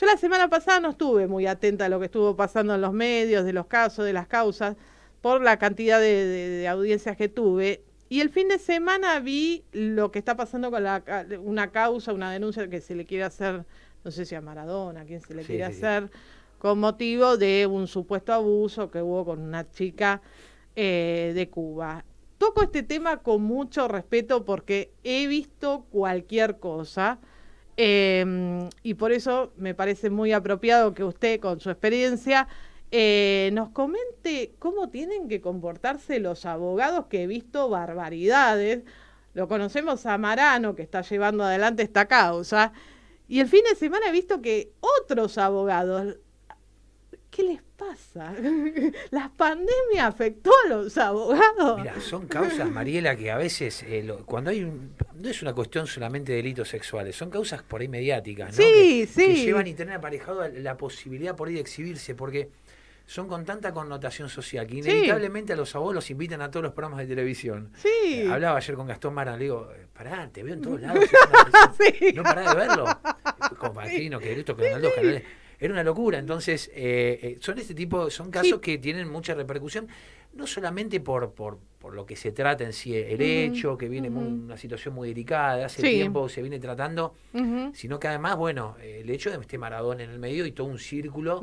Yo la semana pasada no estuve muy atenta a lo que estuvo pasando en los medios, de los casos, de las causas, por la cantidad de, audiencias que tuve. Y el fin de semana vi lo que está pasando con la, una causa, una denuncia que se le quiere hacer, no sé si a Maradona, a quién se le quiere hacer, con motivo de un supuesto abuso que hubo con una chica eh, de Cuba. Toco este tema con mucho respeto porque he visto cualquier cosa em, y por eso me parece muy apropiado que usted con su experiencia eh, nos comente cómo tienen que comportarse los abogados que he visto barbaridades. Lo conocemos a Marano que está llevando adelante esta causa. Y el fin de semana he visto que otros abogados ¿Qué les pasa? ¿La pandemia afectó a los abogados? Mira, son causas, Mariela, que a veces, eh, cuando hay un, no es una cuestión solamente de delitos sexuales, son causas por ahí mediáticas, ¿no? Sí, sí. Que llevan y tener aparejado la posibilidad por ahí de exhibirse, porque son con tanta connotación social que inevitablemente a los abogados los invitan a todos los programas de televisión. Sí. Eh, hablaba ayer con Gastón Mara, le digo, eh, pará, te veo en todos lados. No pará de verlo. Con Patrino, que esto, que Donaldo Canales era una locura. Entonces, eh, eh, son este tipo, son casos que tienen mucha repercusión, no solamente por, por, por lo que se trata en sí, el hecho, que viene una situación muy delicada, hace tiempo se viene tratando, sino que además, bueno, el hecho de este Maradona en el medio y todo un círculo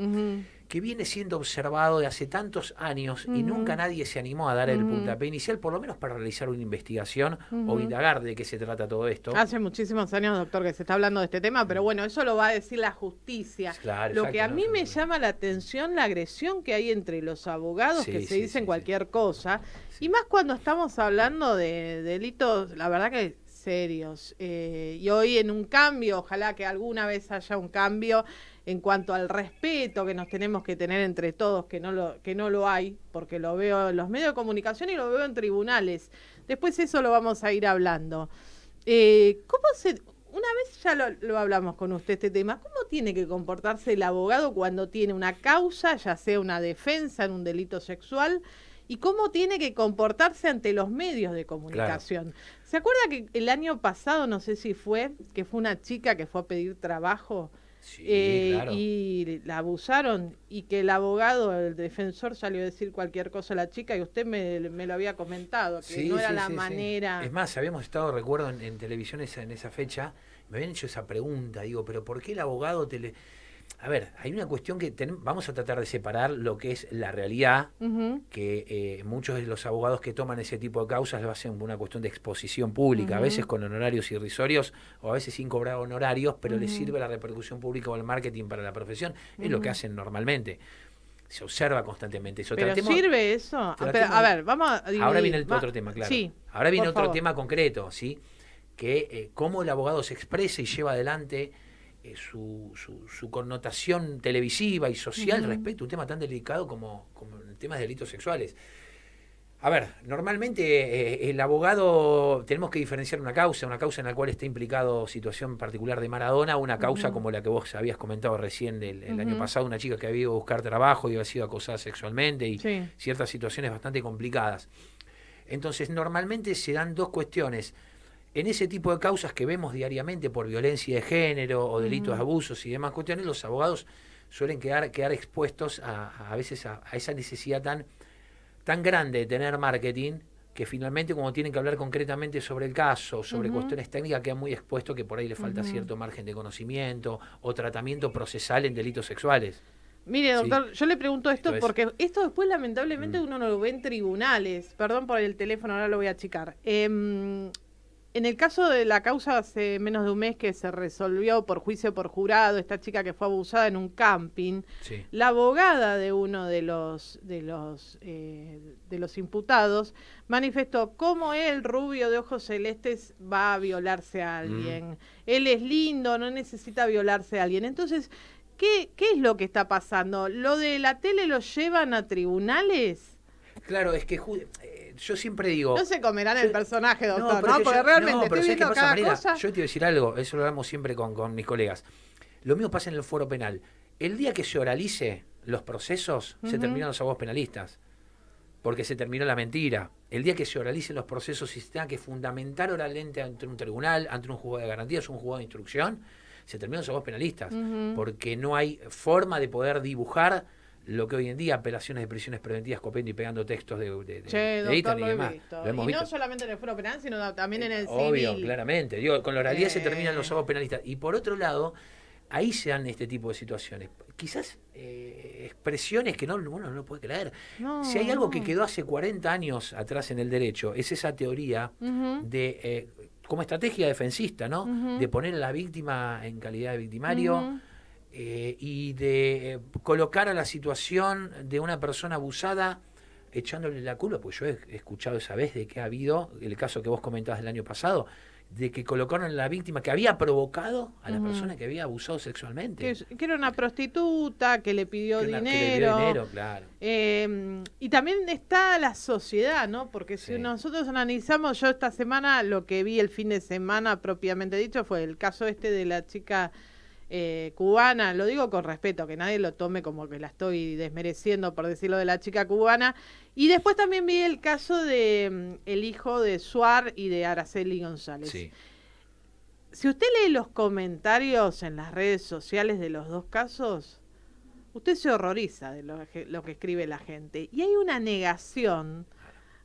que viene siendo observado de hace tantos años y nunca nadie se animó a dar el puntapié inicial, por lo menos para realizar una investigación o indagar de qué se trata todo esto. Hace muchísimos años, doctor, que se está hablando de este tema, pero bueno, eso lo va a decir la justicia. lo que a mí me llama la atención, la agresión que hay entre los abogados que se dicen cualquier cosa, y más cuando estamos hablando de delitos, la verdad que serios. Eh, y hoy en un cambio, ojalá que alguna vez haya un cambio en cuanto al respeto que nos tenemos que tener entre todos, que no lo, que no lo hay, porque lo veo en los medios de comunicación y lo veo en tribunales. Después eso lo vamos a ir hablando. Eh, ¿Cómo se, una vez ya lo, hablamos con usted este tema, ¿cómo tiene que comportarse el abogado cuando tiene una causa, ya sea una defensa en un delito sexual? ¿Y cómo tiene que comportarse ante los medios de comunicación? ¿Se acuerda que el año pasado, no sé si fue, que fue una chica que fue a pedir trabajo? Eh, y la abusaron y que el abogado, el defensor salió a decir cualquier cosa a la chica y usted me, lo había comentado, que no era la manera. Es más, habíamos estado, recuerdo, en, televisión en esa fecha, me habían hecho esa pregunta, digo, pero ¿por qué el abogado te le a ver, hay una cuestión que vamos a tratar de separar lo que es la realidad, que eh, muchos de los abogados que toman ese tipo de causas lo hacen por una cuestión de exposición pública, a veces con honorarios irrisorios o a veces sin cobrar honorarios, pero les sirve la repercusión pública o el marketing para la profesión, es lo que hacen normalmente. Se observa constantemente eso. ¿Pero sirve eso? Ah, a ver, vamos a... Ahora viene el otro tema, claro. Ahora viene otro tema concreto, ¿sí? Que eh, cómo el abogado se expresa y lleva adelante eh, su, su, connotación televisiva y social respecto a un tema tan delicado como, como el tema de delitos sexuales. A ver, normalmente eh, el abogado tenemos que diferenciar una causa, una causa en la cual está implicado situación particular de Maradona, una causa como la que vos habías comentado recién del el año pasado, una chica que había ido a buscar trabajo y había sido acosada sexualmente y ciertas situaciones bastante complicadas. Entonces, normalmente se dan dos cuestiones en ese tipo de causas que vemos diariamente por violencia de género o delitos de abusos y demás cuestiones, los abogados suelen quedar, quedar expuestos a, a veces a, esa necesidad tan, tan grande de tener marketing que finalmente como tienen que hablar concretamente sobre el caso, sobre cuestiones técnicas, quedan muy expuestos que por ahí le falta cierto margen de conocimiento o tratamiento procesal en delitos sexuales. Mire, doctor, yo le pregunto esto porque esto después lamentablemente mm. uno no lo ve en tribunales. Perdón por el teléfono, ahora lo voy a achicar. Eh, en el caso de la causa hace menos de un mes que se resolvió por juicio por jurado, esta chica que fue abusada en un camping, la abogada de uno de los de los eh, de los imputados manifestó cómo él, rubio de ojos celestes, va a violarse a alguien. Mm. Él es lindo, no necesita violarse a alguien. Entonces, ¿qué, ¿qué es lo que está pasando? ¿Lo de la tele lo llevan a tribunales? Claro, es que yo siempre digo. No se comerán el personaje, doctor, ¿no? Porque realmente estoy viendo cada cosa. Yo te voy a decir algo, eso lo hablamos siempre con, mis colegas. Lo mismo pasa en el foro penal. El día que se oralice los procesos, se terminan los abogados penalistas. Porque se terminó la mentira. El día que se oralicen los procesos y se tenga que fundamentar oralmente ante un tribunal, ante un juzgado de garantías, un juzgado de instrucción, se terminan los abogados penalistas, porque no hay forma de poder dibujar lo que hoy en día apelaciones de prisiones preventivas copiando y pegando textos de, de, de, y demás. y no solamente en el foro penal, sino también en el civil. Obvio, claramente. Digo, con la oralidad se terminan los abogados penalistas. Y por otro lado, ahí se dan este tipo de situaciones. Quizás eh, expresiones que no, uno no puede creer. si hay algo que quedó hace 40 años atrás en el derecho, es esa teoría de, eh, como estrategia defensista, ¿no? De poner a la víctima en calidad de victimario. Eh, y de colocar a la situación de una persona abusada echándole la culpa, pues yo he escuchado esa vez de que ha habido, el caso que vos comentabas del año pasado, de que colocaron a la víctima que había provocado a la persona que había abusado sexualmente. Que, era una prostituta, que le pidió dinero. dinero claro. Em, y también está la sociedad, ¿no? Porque si nosotros analizamos, yo esta semana lo que vi el fin de semana propiamente dicho fue el caso este de la chica eh, cubana, lo digo con respeto, que nadie lo tome como que la estoy desmereciendo por decirlo de la chica cubana. Y después también vi el caso de mm, el hijo de Suar y de Araceli González. Si usted lee los comentarios en las redes sociales de los dos casos, usted se horroriza de lo lo que escribe la gente. Y hay una negación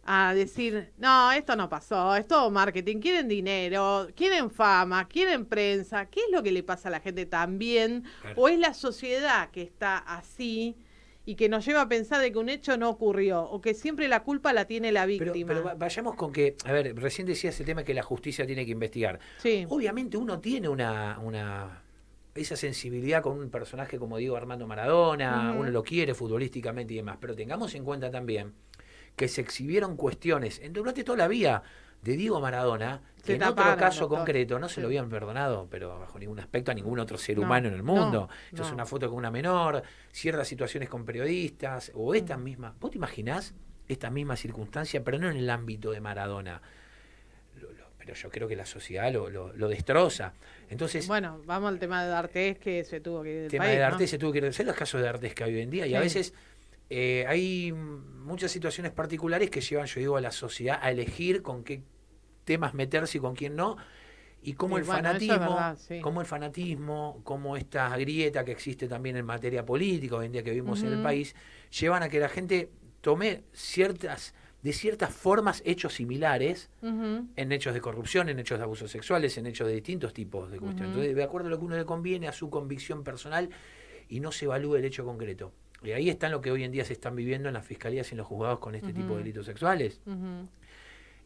a decir, no, esto no pasó, es todo marketing, quieren dinero, quieren fama, quieren prensa, ¿qué es lo que le pasa a la gente también? ¿O es la sociedad que está así y que nos lleva a pensar de que un hecho no ocurrió o que siempre la culpa la tiene la víctima? Pero, vayamos con que, a ver, recién decía ese tema que la justicia tiene que investigar. Sí. Obviamente uno tiene una... una esa sensibilidad con un personaje como digo Armando Maradona, uno lo quiere futbolísticamente y demás, pero tengamos en cuenta también que se exhibieron cuestiones en, durante toda la vida de Diego Maradona, que en otro caso concreto no se lo habían perdonado, pero bajo ningún aspecto a ningún otro ser humano en el mundo. Esto es una foto con una menor, ciertas situaciones con periodistas, o esta mm. misma. ¿Vos te imaginás esta misma circunstancia, pero no en el ámbito de Maradona? pero yo creo que la sociedad lo, lo, destroza. Entonces, bueno, vamos al tema de D'Artés que se tuvo que ir El tema de D'Artés se tuvo que ir. los casos de D'Artés que hay hoy en día? Y a veces eh, hay muchas situaciones particulares que llevan, yo digo, a la sociedad a elegir con qué temas meterse y con quién no. Y cómo el fanatismo, como el fanatismo, como esta grieta que existe también en materia política hoy en día que vivimos en el país, llevan a que la gente tome ciertas, de ciertas formas hechos similares en hechos de corrupción, en hechos de abusos sexuales, en hechos de distintos tipos de cuestiones. Entonces, de acuerdo a lo que uno le conviene, a su convicción personal, y no se evalúe el hecho concreto. Y ahí están lo que hoy en día se están viviendo en las fiscalías y en los juzgados con este tipo de delitos sexuales.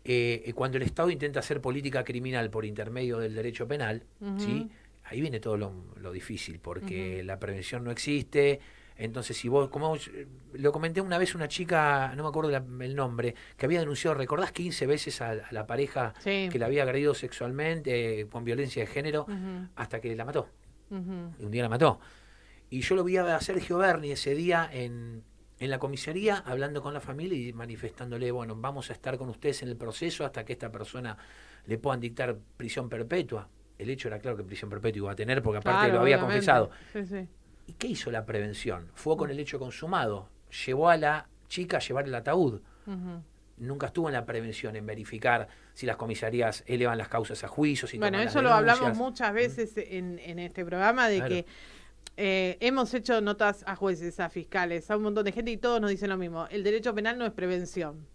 Eh, eh, cuando el Estado intenta hacer política criminal por intermedio del derecho penal, ¿sí? ahí viene todo lo, difícil, porque la prevención no existe. Entonces, si vos, como lo comenté una vez, una chica, no me acuerdo el nombre, que había denunciado, ¿recordás 15 veces a, la pareja que la había agredido sexualmente eh, con violencia de género hasta que la mató? Un día la mató. Y yo lo vi a Sergio Berni ese día en, en la comisaría hablando con la familia y manifestándole, bueno, vamos a estar con ustedes en el proceso hasta que esta persona le puedan dictar prisión perpetua. El hecho era claro que prisión perpetua iba a tener porque aparte lo había confesado. ¿Y qué hizo la prevención? Fue con el hecho consumado. Llevó a la chica a llevar el ataúd. Nunca estuvo en la prevención, en verificar si las comisarías elevan las causas a juicio. Si bueno, eso lo hablamos muchas veces en, en este programa de que eh, hemos hecho notas a jueces, a fiscales, a un montón de gente y todos nos dicen lo mismo. El derecho penal no es prevención.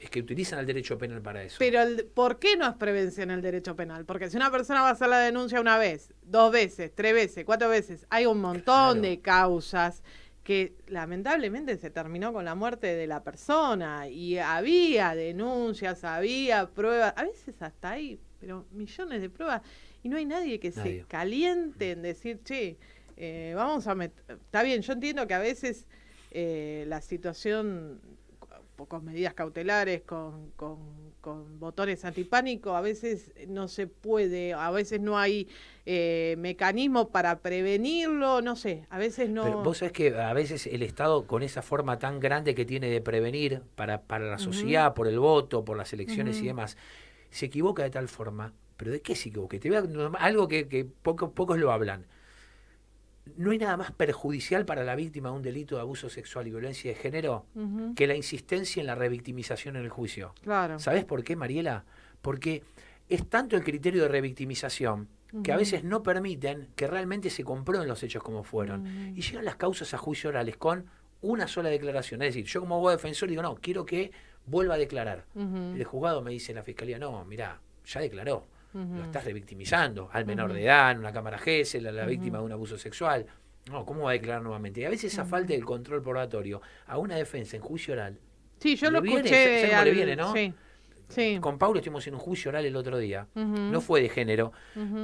Es que utilizan el derecho penal para eso. Pero ¿por qué no es prevención el derecho penal? Porque si una persona va a hacer la denuncia una vez, dos veces, tres veces, cuatro veces, hay un montón de causas que lamentablemente se terminó con la muerte de la persona y había denuncias, había pruebas, a veces hasta ahí, pero millones de pruebas y no hay nadie que se caliente en decir, che, eh, vamos a meter, está bien, yo entiendo que a veces eh, la situación, con medidas cautelares, con, con, botones antipánico, a veces no se puede, a veces no hay eh, mecanismo para prevenirlo, no sé, a veces no... Pero vos sabés que a veces el Estado, con esa forma tan grande que tiene de prevenir para, para la sociedad, por el voto, por las elecciones y demás, se equivoca de tal forma. ¿Pero de qué se equivoca? Te veo algo que, que pocos lo hablan no hay nada más perjudicial para la víctima de un delito de abuso sexual y violencia de género que la insistencia en la revictimización en el juicio. Claro. ¿Sabes por qué, Mariela? Porque es tanto el criterio de revictimización que a veces no permiten que realmente se comprueben los hechos como fueron. Y llegan las causas a juicio orales con una sola declaración. Es decir, yo como abogado defensor digo, no, quiero que vuelva a declarar. El juzgado me dice en la fiscalía, no, mira, ya declaró. Lo estás revictimizando al menor de edad, en una cámara GESEL, a la víctima de un abuso sexual. No, ¿cómo va a declarar nuevamente? Y a veces esa falta del control probatorio a una defensa en juicio oral. Sí, yo lo escuché. le viene, ¿no? Sí. Con Paulo estuvimos en un juicio oral el otro día. No fue de género,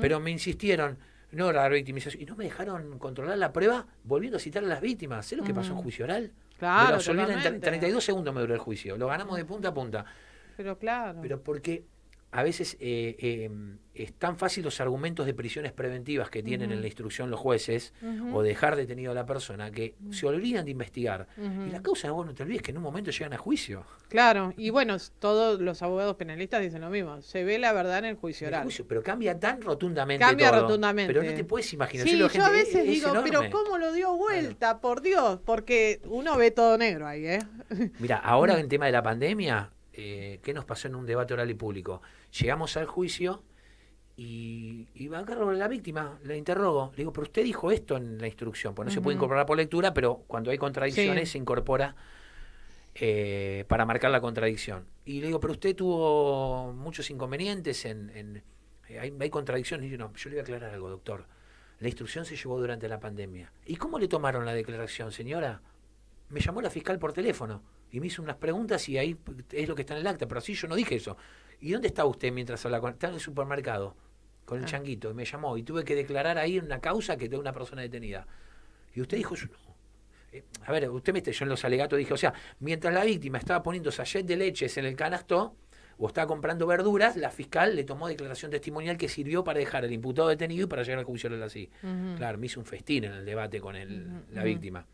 pero me insistieron no la victimización. Y no me dejaron controlar la prueba volviendo a citar a las víctimas. ¿Sé lo que pasó en juicio oral? Claro. en 32 segundos me duró el juicio. Lo ganamos de punta a punta. Pero claro. Pero porque a veces eh, eh, es tan fácil los argumentos de prisiones preventivas que tienen en la instrucción los jueces o dejar detenido a la persona que se olvidan de investigar. Y la causa, vos no te olvides que en un momento llegan a juicio. Claro, y bueno, todos los abogados penalistas dicen lo mismo. Se ve la verdad en el juicio oral. pero cambia tan rotundamente. Cambia rotundamente. Pero no te puedes imaginar. Sí, yo, a veces digo, pero ¿cómo lo dio vuelta? Por Dios, porque uno ve todo negro ahí, ¿eh? Mira, ahora en tema de la pandemia, eh, ¿qué nos pasó en un debate oral y público? Llegamos al juicio y, y va a la víctima, la interrogo. Le digo, pero usted dijo esto en la instrucción, pues no se puede incorporar por lectura, pero cuando hay contradicciones se incorpora eh, para marcar la contradicción. Y le digo, pero usted tuvo muchos inconvenientes en... Eh, hay, contradicciones. Y yo, no, yo le voy a aclarar algo, doctor. La instrucción se llevó durante la pandemia. ¿Y cómo le tomaron la declaración, señora? Me llamó la fiscal por teléfono y me hizo unas preguntas y ahí es lo que está en el acta, pero así yo no dije eso. ¿Y dónde está usted mientras habla con.? Está en el supermercado, con el ah. changuito, y me llamó, y tuve que declarar ahí una causa que tengo una persona detenida. Y usted dijo, yo no. Eh, a ver, usted me yo en los alegatos dije, o sea, mientras la víctima estaba poniendo sachet de leches en el canasto, o estaba comprando verduras, la fiscal le tomó declaración testimonial que sirvió para dejar al imputado detenido y para llegar al juicio así. Claro, me hizo un festín en el debate con el, la víctima.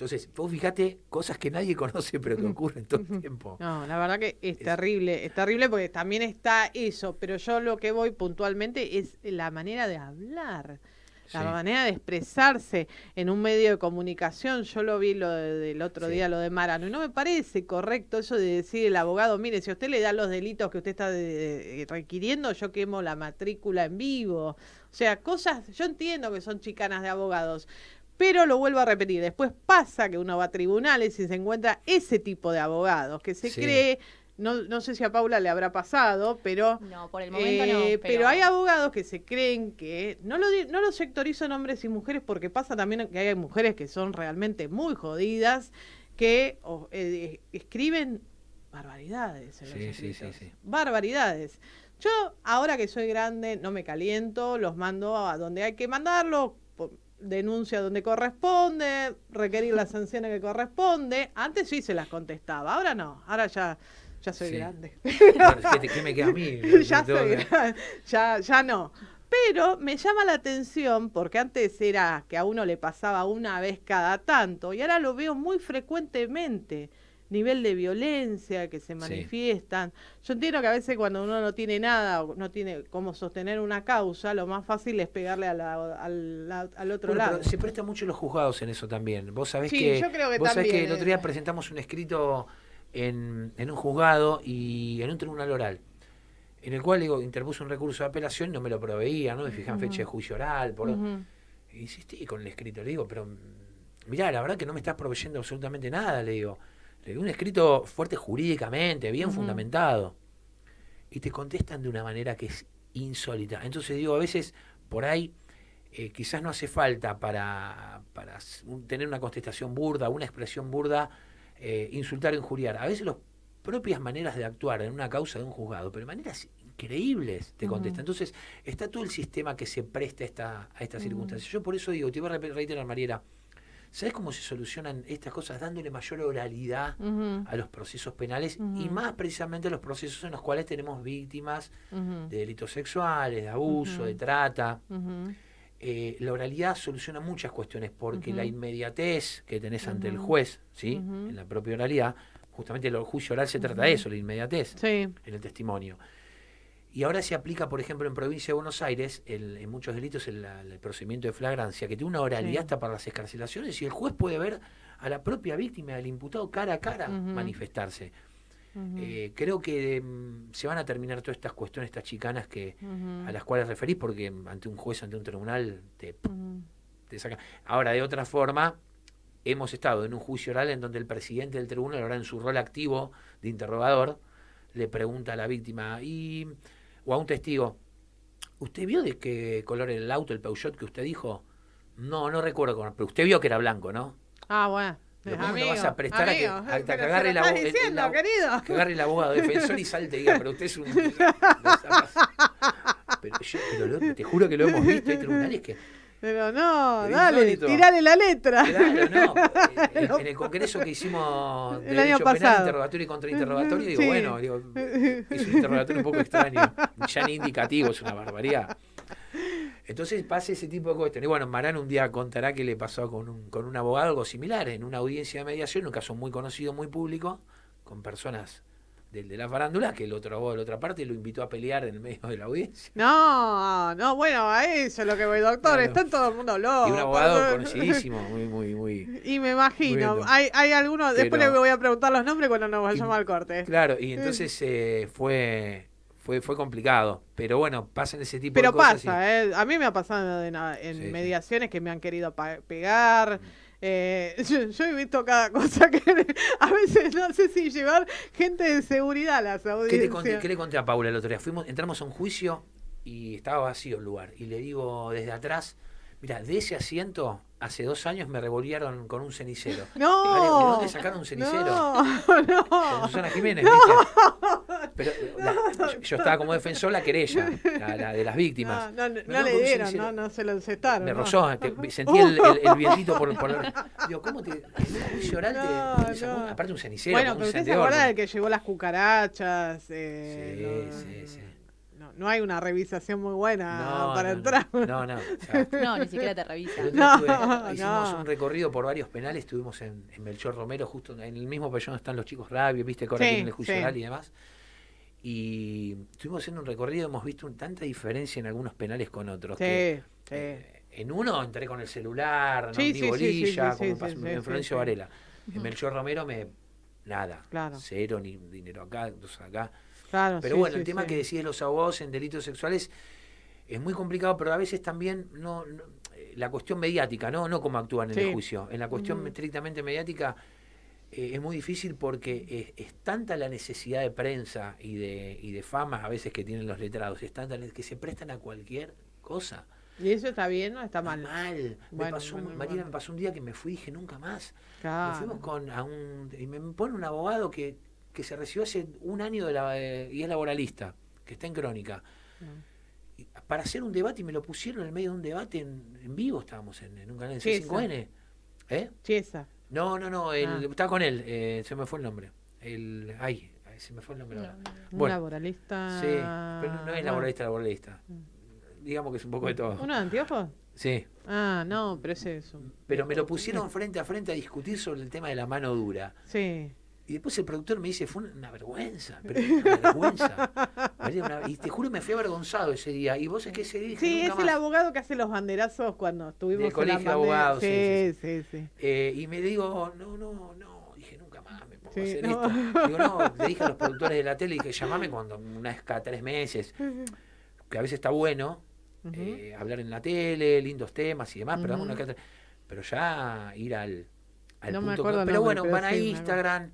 Entonces, vos fíjate cosas que nadie conoce, pero que ocurren todo el tiempo. No, la verdad que es, terrible, es terrible porque también está eso, pero yo lo que voy puntualmente es la manera de hablar. La manera de expresarse en un medio de comunicación, yo lo vi lo del otro día, lo de Marano, y no me parece correcto eso de decir el abogado, mire, si a usted le da los delitos que usted está requiriendo, yo quemo la matrícula en vivo. O sea, cosas, yo entiendo que son chicanas de abogados, pero lo vuelvo a repetir, después pasa que uno va a tribunales y se encuentra ese tipo de abogados que se cree, no, no sé si a Paula le habrá pasado, pero... No, por el momento no. Eh, pero... hay abogados que se creen que, no lo, no lo sectorizo en hombres y mujeres porque pasa también que hay mujeres que son realmente muy jodidas, que eh, escriben barbaridades. En sí, sí, sí, Barbaridades. Yo, ahora que soy grande, no me caliento, los mando a donde hay que mandarlo, denuncia donde corresponde, requerir las sanciones que corresponde. Antes sí se las contestaba, ahora no, ahora ya, ya soy grande. ¿Qué, me queda a mí? ya, soy ya, ya no. Pero me llama la atención porque antes era que a uno le pasaba una vez cada tanto y ahora lo veo muy frecuentemente nivel de violencia que se manifiestan. Yo entiendo que a veces cuando uno no tiene nada o no tiene cómo sostener una causa, lo más fácil es pegarle al, al otro lado. Pero se presta mucho los juzgados en eso también. Vos sabés que, yo creo que vos sabés que el otro día presentamos un escrito en, en un juzgado y en un tribunal oral en el cual digo, interpuse un recurso de apelación y no me lo proveía, ¿no? Me fijan fecha de juicio oral, por insistí con el escrito, le digo, pero mirá, la verdad que no me estás proveyendo absolutamente nada, le digo un escrito fuerte jurídicamente, bien fundamentado. Y te contestan de una manera que es insólita. Entonces digo, a veces por ahí eh, quizás no hace falta para, para tener una contestación burda, una expresión burda, eh, insultar o injuriar. A veces las propias maneras de actuar en una causa de un juzgado, pero de maneras increíbles te contestan. Entonces está todo el sistema que se presta a esta, a estas circunstancias. Yo por eso digo, te voy a reiterar, Mariela, ¿Sabes cómo se solucionan estas cosas? Dándole mayor oralidad a los procesos penales y más precisamente a los procesos en los cuales tenemos víctimas de delitos sexuales, de abuso, de trata. Eh, la oralidad soluciona muchas cuestiones porque la inmediatez que tenés ante el juez, ¿sí? En la propia oralidad, justamente el juicio oral se trata de eso, la inmediatez en el testimonio. Y ahora se aplica, por ejemplo, en provincia de Buenos Aires, en muchos delitos, el, el, procedimiento de flagrancia, que tiene una oralidad hasta para las escarcelaciones y el juez puede ver a la propia víctima, al imputado, cara a cara manifestarse. Eh, creo que mm, se van a terminar todas estas cuestiones, estas chicanas que a las cuales referís, porque ante un juez, ante un tribunal, te, te sacan. Ahora, de otra forma, hemos estado en un juicio oral en donde el presidente del tribunal, ahora en su rol activo de interrogador, le pregunta a la víctima y, o a un testigo, ¿usted vio de qué color era el auto, el Peugeot que usted dijo? No, no recuerdo, pero usted vio que era blanco, ¿no? Ah, bueno. ¿Cómo vas a prestar a que, agarre la, diciendo, querido. que agarre el abogado defensor y salte y diga, pero usted es un... pero, yo, pero te juro que lo hemos visto, hay tribunales que pero no, dale, tirale la letra. Claro, no. En, el congreso que hicimos de el año pasado. interrogatorio y contrainterrogatorio, digo, bueno, digo, es un interrogatorio un poco extraño, ya ni indicativo, es una barbaridad. Entonces pasa ese tipo de cuestiones. Y bueno, Marán un día contará que le pasó con un, con un abogado algo similar en una audiencia de mediación, un caso muy conocido, muy público, con personas de, de la farándula, que el otro abogado de la otra parte lo invitó a pelear en medio de la audiencia. No, no, bueno, a eso es lo que voy, doctor, está todo el mundo loco. Y un abogado conocidísimo, muy, muy, muy. Y me imagino, hay, hay algunos, después le voy a preguntar los nombres cuando nos vayamos al corte. Claro, y entonces eh, fue fue, fue complicado. Pero bueno, pasan ese tipo de cosas. Pero pasa, eh, a mí me ha pasado en, mediaciones que me han querido pegar. Eh, yo, he visto cada cosa que a veces no sé si llevar gente de seguridad a las audiencias. ¿Qué, le conté, ¿Qué le conté a Paula el otro día? Fuimos, entramos a un juicio y estaba vacío el lugar. Y le digo desde atrás, mira, de ese asiento hace dos años me revolvieron con un cenicero. No. ¿De dónde sacaron un cenicero? No, no. Con Susana Jiménez, no. Pero yo, estaba como defensor la querella, la, de las víctimas. No, no, no le dieron, no, no se lo encestaron. Me rozó, sentí el, el, vientito por, por Digo, ¿cómo te. En un juicio oral te, te aparte un cenicero. Bueno, pero usted se acuerda del que llevó las cucarachas. Eh, sí, sí, sí no hay una revisación muy buena para entrar. No, no. no, ni siquiera te revisa. hicimos un recorrido por varios penales, estuvimos en, en, Melchor Romero, justo en el mismo pabellón están los chicos Rabio, viste que ahora tienen el juicio y demás. Y estuvimos haciendo un recorrido, hemos visto tanta diferencia en algunos penales con otros. Sí, que, eh, en uno entré con el celular, no sí, bolilla, como pasó en Florencio Varela. En Melchor Romero me nada, cero, ni dinero acá, dos acá. pero bueno, el tema que decís los abogados en delitos sexuales es muy complicado, pero a veces también no, eh, la cuestión mediática, no, no cómo actúan en el juicio. En la cuestión estrictamente mediática eh, es muy difícil porque es, tanta la necesidad de prensa y de, y de fama a veces que tienen los letrados, es tanta que se prestan a cualquier cosa. ¿Y eso está bien o está mal? Mal. me pasó, Marina me pasó un día que me fui y dije nunca más. Nos fuimos con a un. Y me pone un abogado que, que se recibió hace un año de la, y es laboralista, que está en crónica. Ah. para hacer un debate y me lo pusieron en el medio de un debate en, en vivo, estábamos en, en un canal de C5N. ¿Eh? Chiesa. No, no, no, el, ah. está con él, eh, se me fue el nombre. El, ay, se me fue el nombre ahora. Un laboralista. Sí, pero no, es laboralista, laboralista. Mm. Digamos que es un poco de todo. ¿Uno de anteojos? Sí. Ah, no, pero ese es un... Pero me lo pusieron frente a frente a discutir sobre el tema de la mano dura. Sí. Y después el productor me dice, fue una vergüenza, pero una vergüenza. y te juro me fui avergonzado ese día. Y vos es que ese día Sí, es el abogado que hace los banderazos cuando estuvimos en colegio de abogados. Sí, sí, sí. Eh, y me digo, no, no, no. Dije, nunca más me pongo a hacer esto. Digo, no, le dije a los productores de la tele, dije, llamame cuando una vez cada tres meses. Que a veces está bueno eh, hablar en la tele, lindos temas y demás, pero, una pero ya ir al, al no punto. Me acuerdo pero bueno, van a Instagram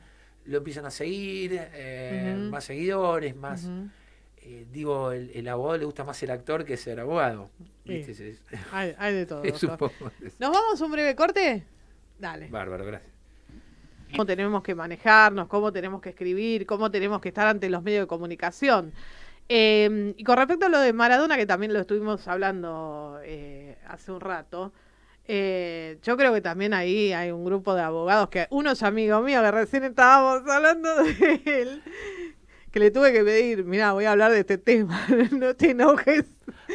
lo empiezan a seguir, eh, más seguidores, más... Eh, digo, el, el, abogado le gusta más el actor que ser abogado. Hay, hay, de todo. ¿Nos vamos a un breve corte? Dale. Bárbaro, gracias. Cómo tenemos que manejarnos, cómo tenemos que escribir, cómo tenemos que estar ante los medios de comunicación. Eh, y con respecto a lo de Maradona, que también lo estuvimos hablando hace un rato, eh, yo creo que también ahí hay un grupo de abogados que uno es amigo mío que recién estábamos hablando de él, que le tuve que pedir, mira, voy a hablar de este tema, no te enojes.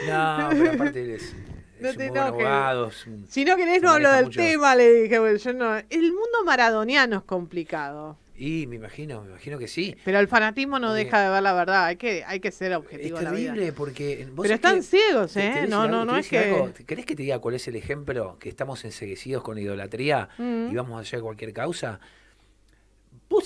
No, pero aparte es, no te enojes. si no querés no hablo del tema, le dije, bueno, yo no. El mundo maradoniano es complicado. Y me imagino, me imagino que sí. Pero el fanatismo no deja de ver la verdad, hay que, hay que ser objetivo. Es terrible porque... Pero están ciegos, ¿eh? No, no, no es que... ¿Querés que te diga cuál es el ejemplo que estamos enseguecidos con idolatría mm. y vamos a hacer cualquier causa?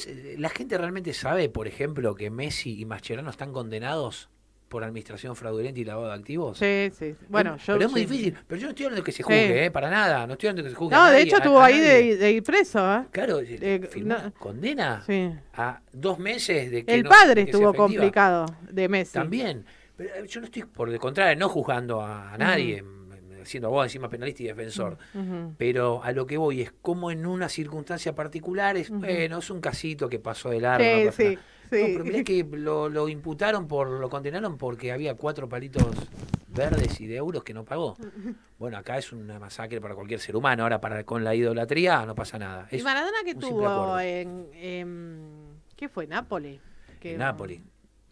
Eh, ¿La gente realmente sabe, por ejemplo, que Messi y Mascherano están condenados por administración fraudulenta y lavado de activos? Sí, sí. Bueno, yo. Pero es muy difícil. Pero yo no estoy hablando de que se juzgue, ¿eh? Para nada. No estoy hablando de que se juzgue. No, de hecho estuvo ahí de, ir preso, ¿eh? Claro, condena a dos meses de que. El padre estuvo complicado de Messi. También. Pero eh, yo no estoy, por el contrario, no juzgando a, nadie siendo abogado encima penalista y defensor. Pero a lo que voy es como en una circunstancia particular es, bueno, es un casito que pasó de largo. Sí, pero mirá que lo, lo, imputaron por, lo condenaron porque había cuatro palitos verdes y de euros que no pagó. Bueno, acá es una masacre para cualquier ser humano. Ahora para con la idolatría no pasa nada. ¿Y Maradona que tuvo en, ¿Qué fue? ¿Nápoles? En Nápoles.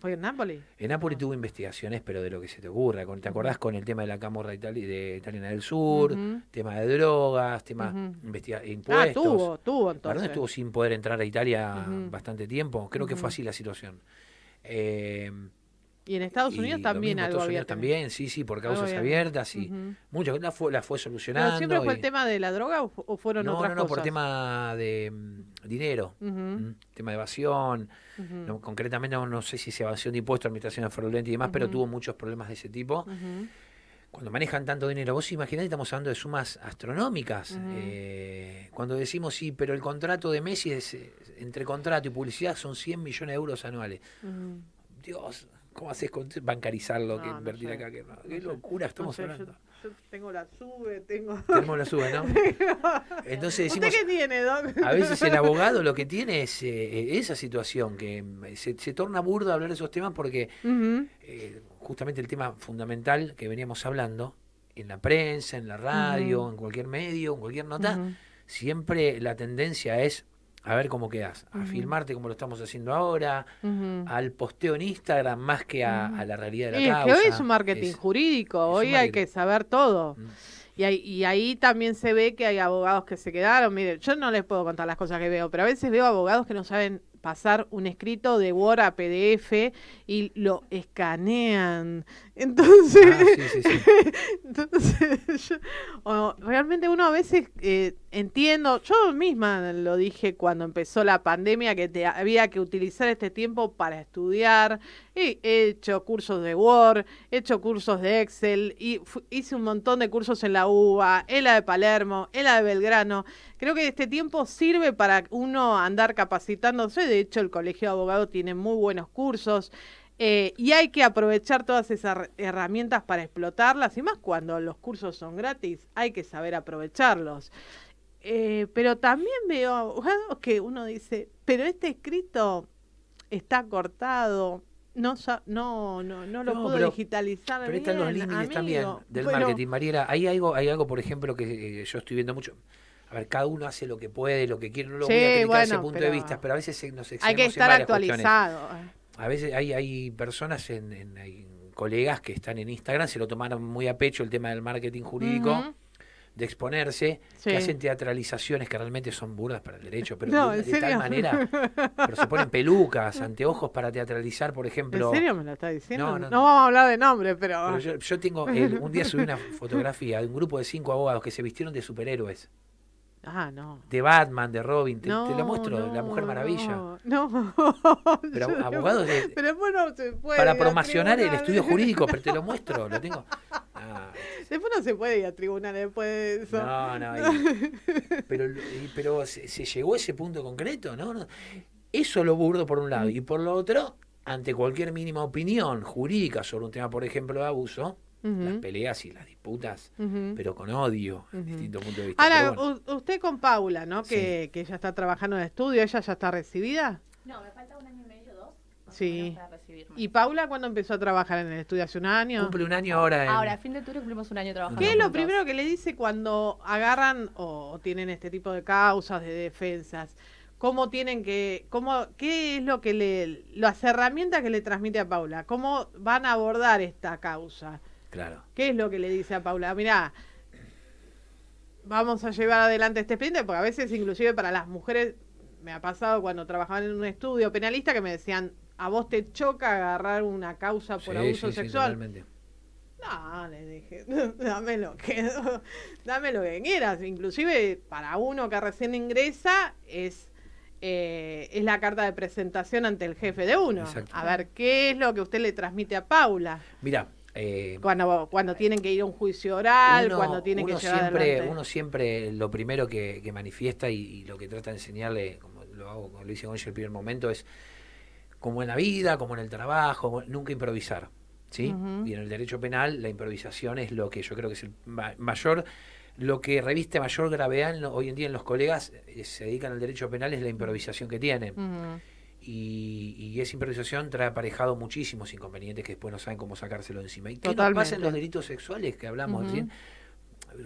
¿Fue en Nápoles? En Nápoles tuvo investigaciones, pero de lo que se te ocurra. ¿Te acordás con el tema de la camorra Itali de Italiana del Sur? Tema de drogas, tema de impuestos. Ah, tuvo, tuvo entonces. estuvo sin poder entrar a Italia bastante tiempo. Creo que fue así la situación. Eh, y en Estados Unidos también algo Estados Unidos también, sí, sí, por causas abiertas y mucho la fue, la fue solucionando. ¿Pero siempre fue el tema de la droga o, fueron otras cosas? No, no, por tema de mm, dinero, tema de evasión, concretamente no, sé si se evasión de impuestos, administración fraudulenta y demás, pero tuvo muchos problemas de ese tipo. Cuando manejan tanto dinero, vos imaginás, estamos hablando de sumas astronómicas. Eh, cuando decimos, sí, pero el contrato de Messi es, entre contrato y publicidad son 100 millones de euros anuales. Dios, ¿Cómo haces con bancarizarlo que invertir acá? Qué, locura estamos hablando. Yo, tengo la sube, tengo. Tenemos la sube, ¿no? Entonces decimos. ¿Usted qué tiene, Doc? A veces el abogado lo que tiene es eh, esa situación, que se, torna burdo hablar de esos temas porque eh, justamente el tema fundamental que veníamos hablando, en la prensa, en la radio, en cualquier medio, en cualquier nota, siempre la tendencia es a ver cómo quedas, a filmarte como lo estamos haciendo ahora, al posteo en Instagram más que a, la realidad de la causa. Es que hoy es un marketing jurídico, hoy hay que saber todo. Y, y, ahí también se ve que hay abogados que se quedaron. Mire, yo no les puedo contar las cosas que veo, pero a veces veo abogados que no saben pasar un escrito de Word a PDF y lo escanean. Entonces, realmente uno a veces eh, entiendo, yo misma lo dije cuando empezó la pandemia, que te, había que utilizar este tiempo para estudiar. he hecho cursos de Word, he hecho cursos de Excel, y hice un montón de cursos en la UBA, en la de Palermo, en la de Belgrano. Creo que este tiempo sirve para uno andar capacitándose. De hecho, el Colegio de Abogados tiene muy buenos cursos. Eh, y hay que aprovechar todas esas herramientas para explotarlas, y más cuando los cursos son gratis, hay que saber aprovecharlos. Eh, pero también veo abogados que uno dice, pero este escrito está cortado, no no no no lo puedo digitalizar pero están los límites también del marketing Mariela. Hay algo hay algo por ejemplo que eh, yo estoy viendo mucho. A ver, cada uno hace lo que puede, lo que quiere, no lo voy a criticar ese punto de vista, pero a veces nos Hay que estar actualizado. A veces hay, hay personas, en, hay colegas que están en Instagram, se lo tomaron muy a pecho el tema del marketing jurídico. de exponerse, que hacen teatralizaciones que realmente son burdas para el derecho, pero de, tal manera, pero se ponen pelucas, anteojos para teatralizar, por ejemplo. ¿En serio me lo está diciendo? No, vamos a hablar de nombre, pero... yo, tengo, un día subí una fotografía de un grupo de cinco abogados que se vistieron de superhéroes. Ah, no. De Batman, de Robin, te, lo muestro, La Mujer Maravilla. No, Pero abogados de. Pero después no se puede. Para promocionar el estudio jurídico, pero te lo muestro, lo tengo. Ah. Después no se puede ir a tribunales después de eso. No, no. pero pero se, llegó a ese punto concreto, ¿no? ¿no? Eso lo burdo por un lado. Y por lo otro, ante cualquier mínima opinión jurídica sobre un tema, por ejemplo, de abuso, las peleas y las disputas, pero con odio, en distintos puntos de vista. Ahora, usted con Paula, ¿no? Que, que ella está trabajando en estudio, ¿ella ya está recibida? No, me falta un año y medio, dos. Sí. ¿Y Paula cuándo empezó a trabajar en el estudio? ¿Hace un año? Cumple un año ahora. Ahora, a fin de octubre cumplimos un año trabajando. ¿Qué es lo primero que le dice cuando agarran o, tienen este tipo de causas, de defensas? cómo tienen que, cómo, qué es lo que le, las herramientas que le transmite a Paula, cómo van a abordar esta causa. Claro. ¿Qué es lo que le dice a Paula? Mira, vamos a llevar adelante este expediente, porque a veces inclusive para las mujeres, me ha pasado cuando trabajaban en un estudio penalista que me decían, a vos te choca agarrar una causa por abuso sexual. no, le dije, dame lo que, dame lo que quieras. Inclusive para uno que recién ingresa es eh, es la carta de presentación ante el jefe de uno. A ver, ¿qué es lo que usted le transmite a Paula? Mira, eh, cuando, cuando tienen que ir a un juicio oral, cuando tienen que llevar siempre, Uno siempre lo primero que, manifiesta y, lo que trata de enseñarle, como lo hago, como lo hice con el primer momento, es como en la vida, como en el trabajo, nunca improvisar. ¿sí? Y en el derecho penal la improvisación es lo que yo creo que es el mayor, lo que reviste mayor gravedad hoy en día en los colegas eh, se dedican al derecho penal es la improvisación que tienen. Y, esa improvisación trae aparejado muchísimos inconvenientes que después no saben cómo sacárselo encima. ¿Y qué nos pasa en los delitos sexuales que hablamos recién?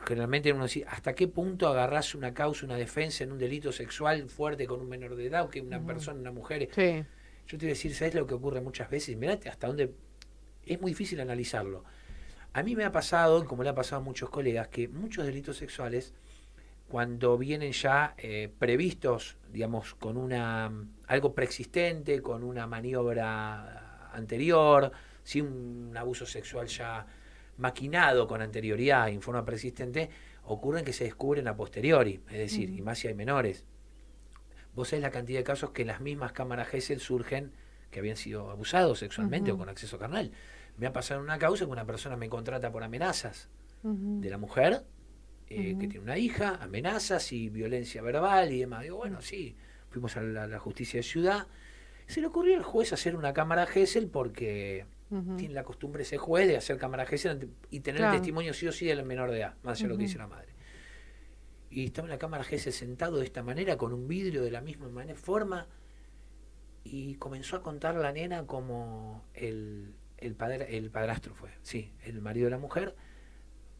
Generalmente uno dice, ¿hasta qué punto agarras una causa, una defensa en un delito sexual fuerte con un menor de edad o que una persona, una mujer? Sí. Yo te voy a decir, ¿sabes lo que ocurre muchas veces? Mirate hasta dónde es muy difícil analizarlo. A mí me ha pasado, como le ha pasado a muchos colegas, que muchos delitos sexuales, cuando vienen ya eh, previstos, digamos, con una algo preexistente, con una maniobra anterior, sin un abuso sexual ya maquinado con anterioridad en forma persistente, ocurren que se descubren a posteriori, es decir, y más si hay menores. Vos sabés la cantidad de casos que en las mismas cámaras GESEL surgen que habían sido abusados sexualmente o con acceso carnal. Me ha pasado una causa que una persona me contrata por amenazas de la mujer, eh, que tiene una hija, amenazas y violencia verbal y demás. Digo, bueno, sí, fuimos a la, justicia de ciudad. Se le ocurrió al juez hacer una cámara GESEL porque tiene la costumbre ese juez de hacer cámara GESEL y tener el testimonio sí o sí del menor de edad, más allá de lo que dice la madre. Y estaba en la cámara GESEL sentado de esta manera, con un vidrio de la misma manera, forma, y comenzó a contar la nena como el, el, padre, el padrastro fue, sí, el marido de la mujer,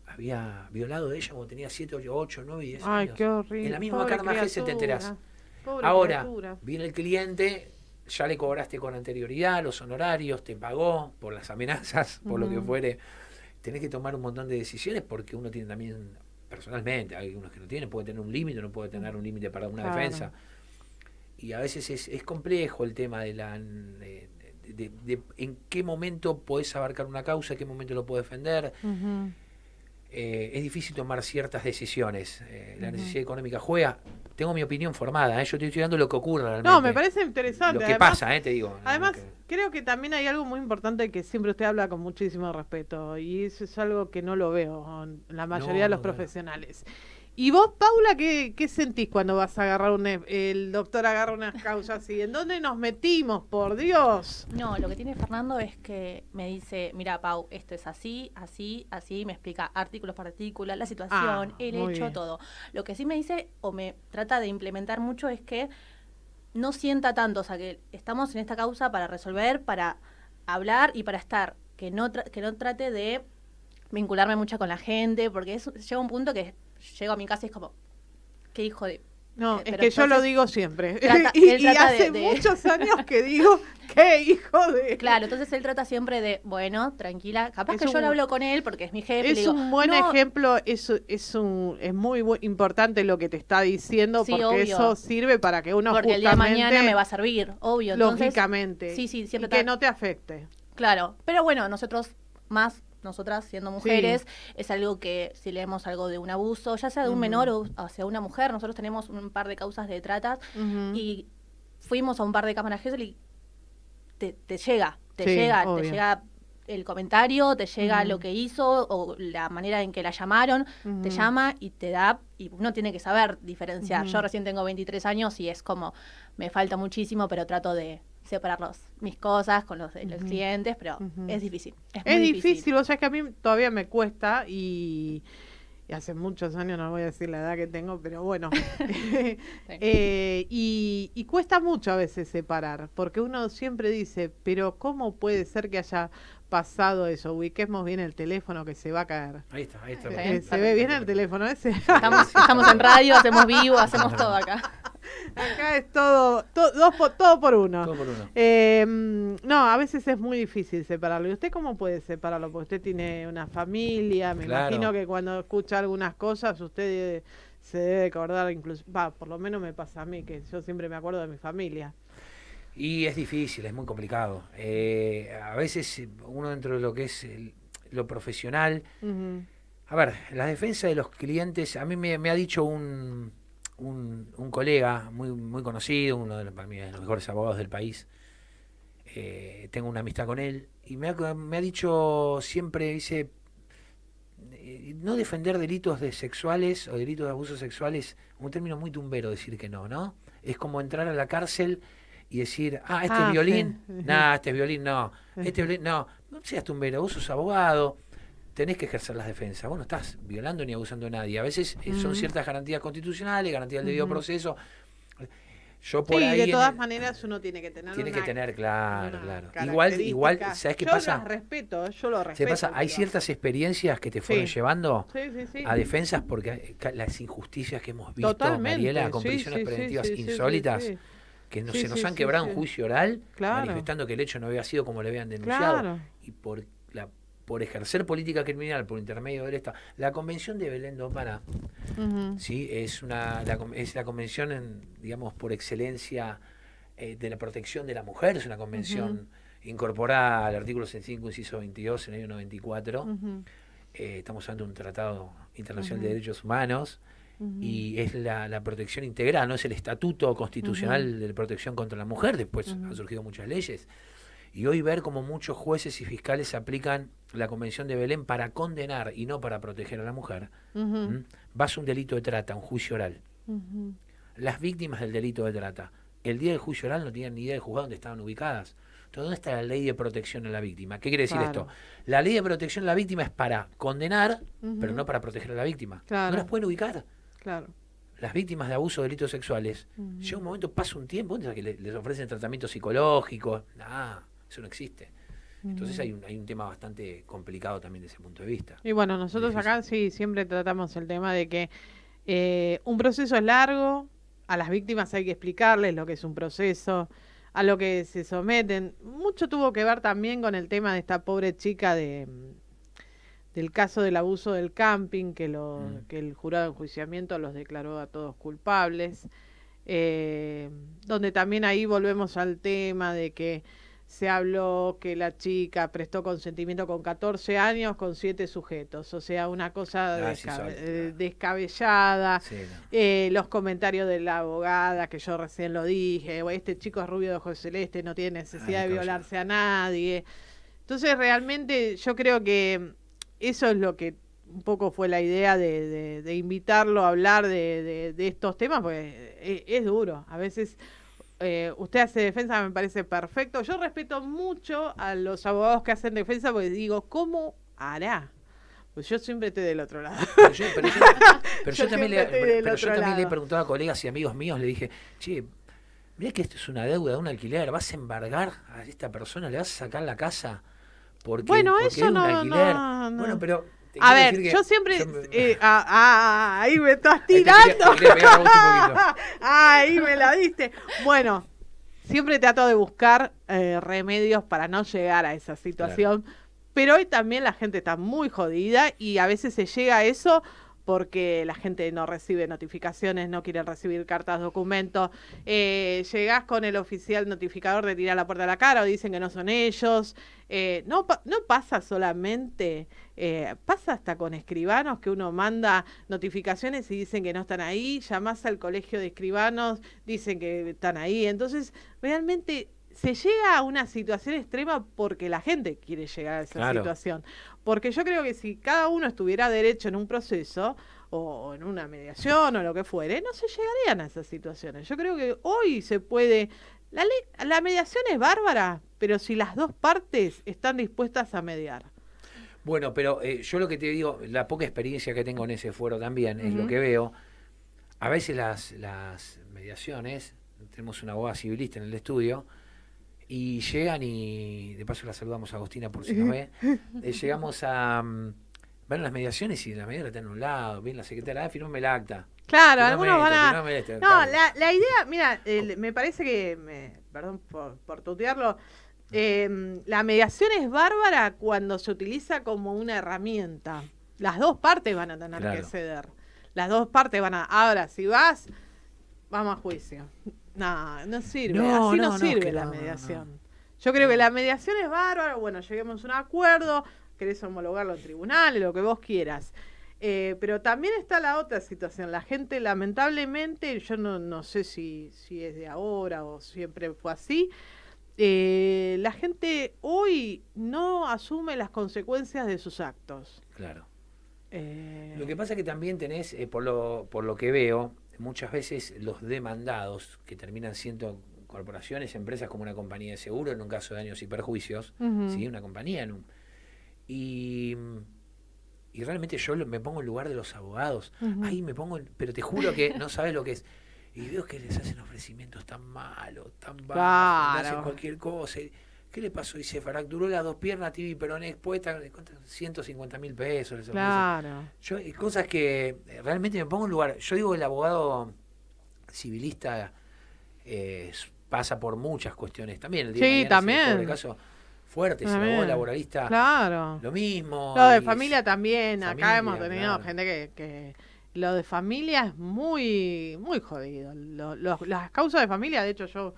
había violado a ella cuando tenía 7, 8, 9 y 10 Ay, Qué horrible. En la misma cámara GESEL te enterás. Ahora, viene el cliente, ya le cobraste con anterioridad los honorarios, te pagó por las amenazas, por lo que fuere. Tenés que tomar un montón de decisiones porque uno tiene también, personalmente, hay unos que no tienen, puede tener un límite, no puede tener un límite para una defensa. Y a veces es, es, complejo el tema de la... De, en qué momento podés abarcar una causa, en qué momento lo puedes defender. Eh, es difícil tomar ciertas decisiones. Eh, la necesidad económica juega. Tengo mi opinión formada, ¿eh? yo estoy estudiando lo que ocurre realmente. No, me parece interesante. Lo que pasa, te digo. Además, creo que también hay algo muy importante que siempre usted habla con muchísimo respeto y eso es algo que no lo veo en la mayoría de los profesionales. ¿Y vos, Paula, qué, qué sentís cuando vas a agarrar un... El doctor agarra unas causas así? ¿En dónde nos metimos, por Dios? No, lo que tiene Fernando es que me dice, mira, Pau, esto es así, así, así, me explica artículos por artículo, la situación, ah, el hecho, todo. Lo que sí me dice, o me trata de implementar mucho, es que no sienta tanto, o sea, que estamos en esta causa para resolver, para hablar y para estar, que no, que no trate de vincularme mucho con la gente, porque es, llega un punto que llego a mi casa y es como, qué hijo de... No, eh, es que yo lo digo siempre. y, hace muchos años que digo, qué hijo de... Claro, entonces él trata siempre de, bueno, tranquila, capaz que yo lo hablo con él porque es mi jefe. Es un buen ejemplo, es, es, un, es muy importante lo que te está diciendo porque eso sirve para que uno Porque el día de mañana me va a servir, obvio. lógicamente. Sí, sí, siempre. que no te afecte. Claro, pero bueno, nosotros más nosotras siendo mujeres, es algo que si leemos algo de un abuso, ya sea de un menor o hacia una mujer, nosotros tenemos un par de causas de tratas y fuimos a un par de cámaras y te, llega, te llega, te llega el comentario, te llega lo que hizo o la manera en que la llamaron, te llama y te da, y uno tiene que saber diferenciar. Yo recién tengo 23 años y es como, me falta muchísimo, pero trato de, separar mis cosas con los, los clientes, pero es difícil. Es, difícil. o sea, que a mí todavía me cuesta y, hace muchos años, no voy a decir la edad que tengo, pero bueno. Eh, y, y, cuesta mucho a veces separar, porque uno siempre dice, pero ¿cómo puede ser que haya pasado eso. Ubiquemos bien el teléfono que se va a caer. Ahí está, ahí está. Eh, se ve bien el teléfono ese. Estamos, estamos en radio, hacemos vivo, hacemos todo acá. Acá es todo, todo, por, todo por uno. Todo por uno. Em, no, a veces es muy difícil separarlo. ¿Y usted cómo puede separarlo? Porque usted tiene una familia, me imagino que cuando escucha algunas cosas usted se debe acordar, incluso, va, por lo menos me pasa a mí, que yo siempre me acuerdo de mi familia. Y es difícil, es muy complicado. Eh, a veces uno dentro de lo que es lo profesional... A ver, la defensa de los clientes, a mí me, ha dicho un, un, un, colega muy, muy conocido, uno de los, para mí, de los mejores abogados del país. Eh, tengo una amistad con él y me ha, me ha dicho siempre, dice, eh, no defender delitos de sexuales o delitos de abusos sexuales, un término muy tumbero decir que no, ¿no? Es como entrar a la cárcel y decir, ah, este es ah, violín, no, este es violín, no, este violín, no, no seas tumbero, vos sos abogado, tenés que ejercer las defensas. Vos no estás violando ni abusando a nadie. A veces eh, son ciertas garantías constitucionales, garantías del debido proceso. Yo por sí, de todas maneras uno tiene que tener Tiene que tener, claro, claro. Igual, igual, ¿sabes qué pasa? Yo lo respeto, yo lo respeto. Pasa? Hay ciertas experiencias que te fueron llevando a defensas porque las injusticias que hemos visto, Mariela, con prisiones preventivas insólitas, que no, se nos han quebrado en juicio oral, manifestando que el hecho no había sido como le habían denunciado. Y por la por ejercer política criminal por intermedio del Estado. La Convención de Belén do Pará ¿sí? es, una, la, es la convención, en, digamos, por excelencia eh, de la protección de la mujer, es una convención incorporada al artículo 65, inciso 22, en el año 94. Eh, estamos hablando de un tratado internacional de derechos humanos. Y es la, la, protección integral, no es el estatuto constitucional de protección contra la mujer, después han surgido muchas leyes, y hoy ver cómo muchos jueces y fiscales aplican la Convención de Belén para condenar y no para proteger a la mujer, vas a un delito de trata, un juicio oral. Las víctimas del delito de trata, el día del juicio oral no tenían ni idea de juzgar dónde estaban ubicadas. Entonces, ¿dónde está la ley de protección a la víctima? ¿Qué quiere decir esto? La ley de protección a la víctima es para condenar, pero no para proteger a la víctima. No las pueden ubicar. Claro las víctimas de abuso de delitos sexuales, llega un momento, pasa un tiempo, que les, ofrecen tratamiento psicológico, eso no existe. Entonces hay un, hay un tema bastante complicado también desde ese punto de vista. Y bueno, nosotros acá sí siempre tratamos el tema de que eh, un proceso es largo, a las víctimas hay que explicarles lo que es un proceso, a lo que se someten. Mucho tuvo que ver también con el tema de esta pobre chica de del caso del abuso del camping, que, lo, mm. que el jurado de enjuiciamiento los declaró a todos culpables, eh, donde también ahí volvemos al tema de que se habló que la chica prestó consentimiento con 14 años con siete sujetos, o sea, una cosa eh, descabellada. Eh, los comentarios de la abogada, que yo recién lo dije, este chico es rubio de ojos celeste, no tiene necesidad de violarse a nadie. Entonces, realmente yo creo que eso es lo que un poco fue la idea de, invitarlo a hablar de, estos temas, porque es, es duro. A veces eh, usted hace defensa, me parece perfecto. Yo respeto mucho a los abogados que hacen defensa porque digo, ¿cómo hará? Pues yo siempre estoy del otro lado. Pero yo, también, le, he preguntado a colegas y amigos míos, le dije, che, mira que esto es una deuda de un alquiler, ¿vas a embargar a esta persona? ¿Le vas a sacar la casa? Porque, bueno, eso no, no, Bueno, pero a ver, yo siempre. Eh, ah, ah, ahí me estás tirando. ahí me la diste. Bueno, siempre trato de buscar eh, remedios para no llegar a esa situación. Pero hoy también la gente está muy jodida y a veces se llega a eso porque la gente no recibe notificaciones, no quiere recibir cartas, documentos. Eh, llegás con el oficial notificador de tirar la puerta a la cara o dicen que no son ellos. Eh, no, no pasa solamente, eh, pasa hasta con escribanos que uno manda notificaciones y dicen que no están ahí, llamás al colegio de escribanos, dicen que están ahí. Entonces, realmente se llega a una situación extrema porque la gente quiere llegar a esa situación. Porque yo creo que si cada uno estuviera derecho en un proceso o en una mediación o lo que fuere, no se llegarían a esas situaciones. Yo creo que hoy se puede... La, ley, la mediación es bárbara, pero si las dos partes están dispuestas a mediar. Bueno, pero eh, yo lo que te digo, la poca experiencia que tengo en ese foro también, es lo que veo. A veces las, las mediaciones, tenemos una abogada civilista en el estudio, y llegan y de paso la saludamos a Agostina por si no ve. Eh, llegamos a mm, van las mediaciones y la mediadora está en un lado, bien la secretaria, ah, firmame el acta. Claro, algunos van a. Este, no, la, la, idea, mira, me parece que, me, perdón por, por tutearlo, em, la mediación es bárbara cuando se utiliza como una herramienta. Las dos partes van a tener que ceder. Las dos partes van a. Ahora, si vas, vamos a juicio. No, no sirve. Así no, sirve la mediación. Yo creo que la mediación es bárbara. Bueno, lleguemos a un acuerdo. Querés homologarlo en tribunales, lo que vos quieras. Eh, pero también está la otra situación. La gente, lamentablemente, yo no, no sé si, si es de ahora o siempre fue así, eh, la gente hoy no asume las consecuencias de sus actos. Claro. Lo que pasa es que también tenés, por, lo, por lo que veo, muchas veces los demandados, que terminan siendo corporaciones, empresas como una compañía de seguro en un caso de daños y perjuicios, ¿sí? una compañía. En un, y, y, realmente yo me pongo en lugar de los abogados. Ahí me pongo, pero te juro que no sabes lo que es. Y veo que les hacen ofrecimientos tan malos, tan bajos, hacen cualquier cosa. ¿Qué le pasó? Y se fracturó las dos piernas, TV peroné expuesta, 150 mil pesos. Claro. Yo, cosas que realmente me pongo en lugar. Yo digo, el abogado civilista eh, pasa por muchas cuestiones también. El día sí, también. En caso fuerte, si abogado laboralista, claro. lo mismo. Lo de familia también. Acá hemos tenido gente que, que, lo de familia es muy, muy jodido. las causas de familia, de hecho, yo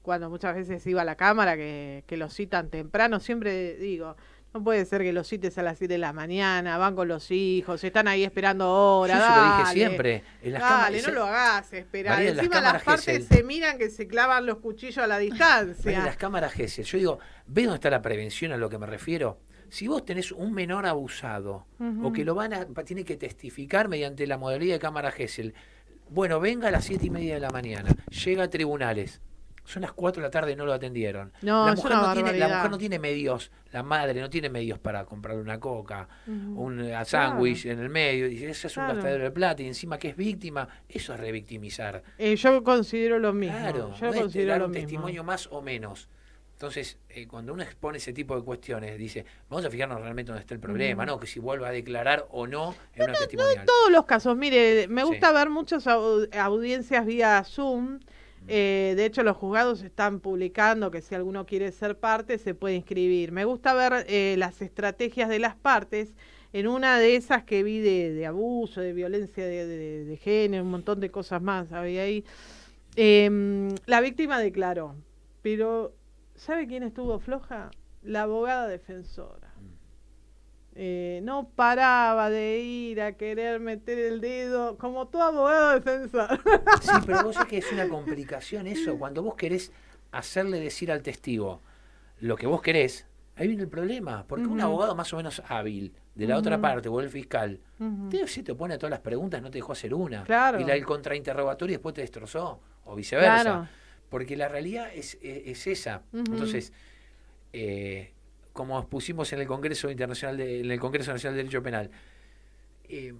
cuando muchas veces iba a la cámara, que, que lo citan temprano, siempre digo, no puede ser que los cites a las 7 de la mañana, van con los hijos, están ahí esperando horas. Yo lo dije siempre. En las dale, no lo hagas esperar. Encima las, partes se miran que se clavan los cuchillos a la distancia. En las cámaras GESEL, yo digo, ¿ve dónde está la prevención a lo que me refiero? Si vos tenés un menor abusado o que lo van a, tiene que testificar mediante la modalidad de cámara GESEL, bueno, venga a las siete y media de la mañana, llega a tribunales, son las 4 de la tarde y no lo atendieron. No, la, mujer no tiene, la mujer no tiene medios, la madre no tiene medios para comprarle una coca, un sándwich en el medio. Dice, ese es un gastadero de plata y encima que es víctima, eso es revictimizar. Eh, yo considero lo mismo. Claro, yo considero dar un testimonio más o menos. Entonces, eh, cuando uno expone ese tipo de cuestiones, dice, vamos a fijarnos realmente dónde está el problema, ¿no? Que si vuelva a declarar o no en una testimonial. No en todos los casos, mire, me gusta ver muchas audiencias vía Zoom eh, de hecho, los juzgados están publicando que si alguno quiere ser parte, se puede inscribir. Me gusta ver eh, las estrategias de las partes. En una de esas que vi de, abuso, de violencia de, género, un montón de cosas más había ahí. Em, la víctima declaró, pero ¿sabe quién estuvo floja? La abogada defensora. Eh, no paraba de ir a querer meter el dedo, como todo abogado defensor. Sí, pero vos sabés que es una complicación eso. Cuando vos querés hacerle decir al testigo lo que vos querés, ahí viene el problema. Porque un abogado más o menos hábil de la otra parte, o el fiscal, te, si te pone todas las preguntas, no te dejó hacer una. Y la, el contrainterrogatorio después te destrozó, o viceversa. Porque la realidad es, esa. Entonces, eh, como pusimos en el Congreso Internacional de, en el Congreso Nacional de Derecho Penal, eh,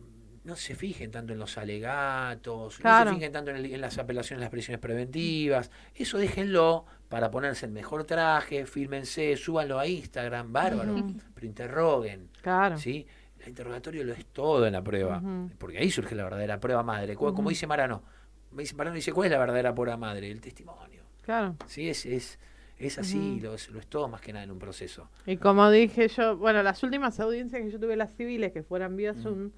no se fijen tanto en los alegatos, no se fijen tanto en, las apelaciones, las prisiones preventivas, eso déjenlo para ponerse el mejor traje, fírmense, súbanlo a Instagram, bárbaro, pero interroguen. Claro. ¿sí? El interrogatorio lo es todo en la prueba, porque ahí surge la verdadera prueba madre. Como dice Marano, Marano dice, ¿cuál es la verdadera prueba madre? El testimonio. Claro. Sí, es, es es así, lo, es, todo más que nada en un proceso. Y como dije yo, bueno, las últimas audiencias que yo tuve, las civiles, que fueran vía Zoom,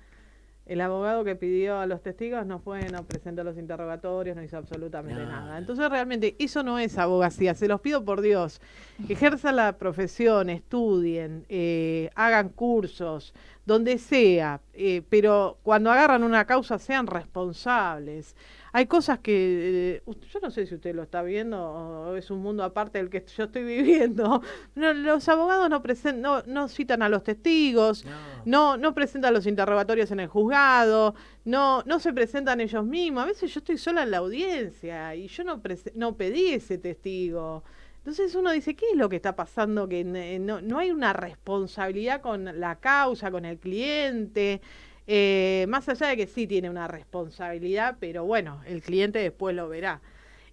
el abogado que pidió a los testigos no fue, no presentó los interrogatorios, no hizo absolutamente nada. Entonces realmente eso no es abogacía, se los pido por Dios, ejerzan la profesión, estudien, eh, hagan cursos, donde sea, eh, pero cuando agarran una causa sean responsables hay cosas que eh, yo no sé si usted lo está viendo o es un mundo aparte del que yo estoy viviendo. los abogados no, no, no citan a los testigos, no. no. presentan los interrogatorios en el juzgado, no no se presentan ellos mismos. A veces yo estoy sola en la audiencia y yo no no pedí ese testigo. Entonces uno dice, ¿qué es lo que está pasando? Que no, no hay una responsabilidad con la causa, con el cliente. Eh, más allá de que sí tiene una responsabilidad, pero bueno, el cliente después lo verá.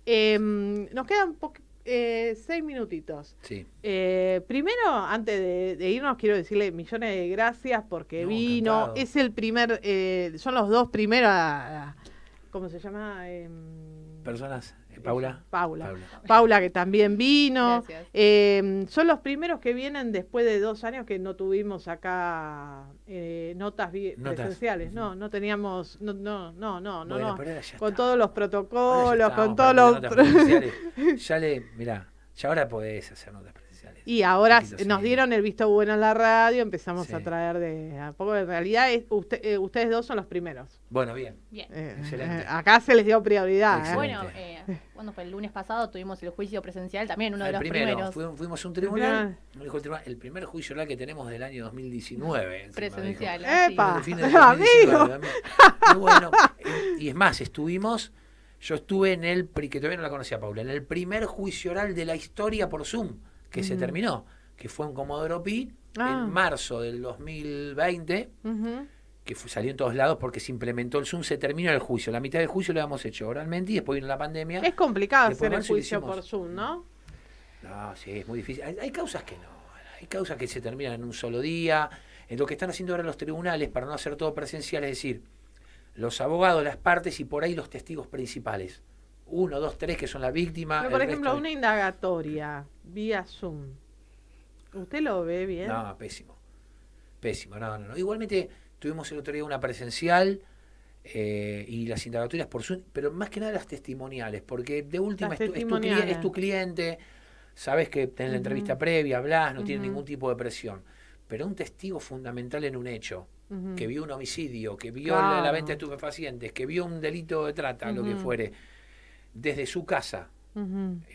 Em, nos quedan eh, seis minutitos. Sí. Eh, primero, antes de, irnos, quiero decirle millones de gracias porque vino. Es el primer, son los dos primeros, ¿cómo se llama? Em, Personas Paula. Paula. Paula. que también vino. Eh, son los primeros que vienen después de dos años que no tuvimos acá eh, notas, presenciales. No, no teníamos, no, no, no, no, no. Con todos los protocolos, con todos los... ya le, mirá, ya ahora podés hacer notas presenciales. Y ahora nos dieron el visto bueno en la radio, empezamos a traer de a poco. En realidad, eh, ustedes dos son los primeros. Bueno, bien. bien. Eh, Excelente. acá se les dio prioridad. Bueno, bueno, pues el lunes pasado tuvimos el juicio presencial, también uno de los primeros. Fuimos, a un tribunal, el, primer juicio oral que tenemos del año 2019. Presencial. ¡Epa! ¡Amigo! bueno, y es más, estuvimos yo estuve en el, que todavía no la conocía Paula, en el primer juicio oral de la historia por Zoom, que se terminó, que fue en Comodoro Pi, en ah. marzo del 2020, que salió en todos lados porque se implementó el Zoom, se terminó el juicio. La mitad del juicio lo habíamos hecho oralmente y después vino la pandemia. Es complicado hacer el juicio por Zoom, ¿no? No, sí, es muy difícil. Hay, hay causas que no, hay causas que se terminan en un solo día. En lo que están haciendo ahora los tribunales para no hacer todo presencial, es decir, los abogados, las partes y por ahí los testigos principales. Uno, dos, tres que son la víctima. por ejemplo, una indagatoria vía Zoom. ¿Usted lo ve bien? No, pésimo. Pésimo, no, no, no. Igualmente tuvimos el otro día una presencial eh, y las indagatorias por Zoom, pero más que nada las testimoniales, porque de última es tu, es, tu, cliente, sabes que tenés la entrevista previa, hablas, no tiene ningún tipo de presión. Pero un testigo fundamental en un hecho, que vio un homicidio, que vio la, venta de estupefacientes, que vio un delito de trata, lo que fuere, desde su casa.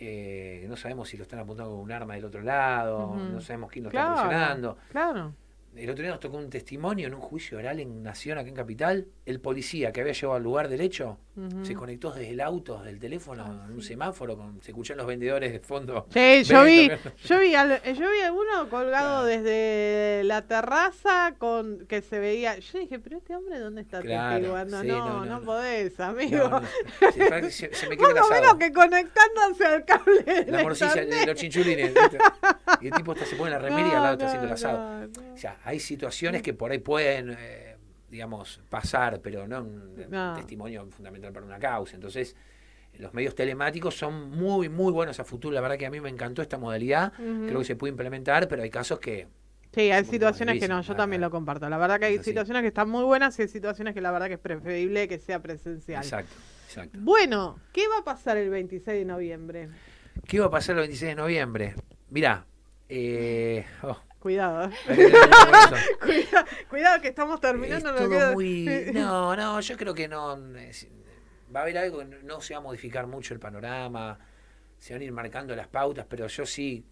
Eh, no sabemos si lo están apuntando con un arma del otro lado, no sabemos quién lo está presionando. Claro. El otro día nos tocó un testimonio en un juicio oral en Nación, acá en Capital. El policía que había llegado al lugar del hecho se conectó desde el auto, desde el teléfono, ah, en un semáforo, con, se escuchan los vendedores de fondo. Sí, yo vi, yo vi, yo vi alguno colgado desde la terraza con que se veía. Yo dije, pero este hombre, ¿dónde está claro, no, no, no, podés, amigo. se, se, me menos que conectándose al cable. La morcilla, los chinchulines. y el tipo está, se pone la remera y al lado está haciendo el asado. O sea, hay situaciones que por ahí pueden, eh, digamos, pasar, pero no un, testimonio fundamental para una causa. Entonces, los medios telemáticos son muy, muy buenos a futuro. La verdad que a mí me encantó esta modalidad. Creo que se puede implementar, pero hay casos que... Sí, hay situaciones que no, yo también lo comparto. La verdad que hay situaciones que están muy buenas y hay situaciones que la verdad que es preferible que sea presencial. Exacto, exacto. Bueno, ¿qué va a pasar el 26 de noviembre? ¿Qué va a pasar el 26 de noviembre? Mirá, eh, oh, Cuidado. cuidado. que estamos terminando. no, no, yo creo que no. Va a haber algo no se va a modificar mucho el panorama, se van a ir marcando las pautas, pero yo sí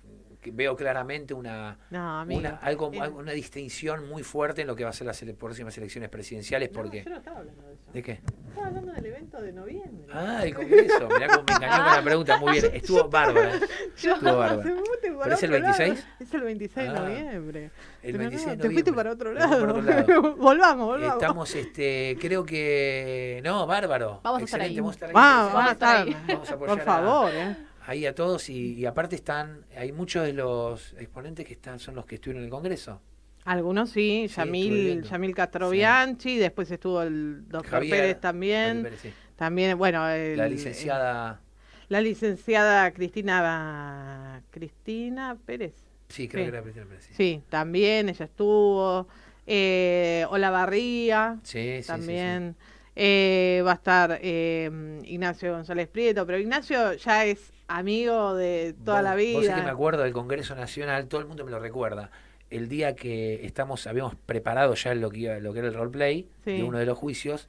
veo claramente una, una, algo, una distinción muy fuerte en lo que va a ser las próximas elecciones presidenciales. porque yo no estaba hablando de. ¿De qué? Estaba hablando del evento de noviembre. Ah, el Congreso. Mirá cómo me engañó con la pregunta. Muy bien. Estuvo bárbara. Estuvo bárbara. ¿Pero es el 26? Es el 26 de ah, noviembre. El 26 de noviembre. Te fuiste para otro lado. volvamos, volvamos. Estamos, este, creo que... No, bárbaro. Vamos a estar ahí. Vamos a estar ahí. Vamos a apoyar Por favor, eh ahí a todos y, aparte están, hay muchos de los exponentes que están, son los que estuvieron en el Congreso. Algunos sí, Yamil, Yamil Castrobianchi, después estuvo el doctor Pérez también. También, bueno, la licenciada. la licenciada Cristina Cristina Pérez. Sí, creo que era Cristina Pérez. Sí. también ella estuvo. Eh, Barría. Sí, sí, también. Eh, va a estar eh, Ignacio González Prieto, pero Ignacio ya es amigo de toda la vida. Vos que me acuerdo del Congreso Nacional, todo el mundo me lo recuerda. El día que estamos, habíamos preparado ya lo que, lo que era el roleplay de uno de los juicios,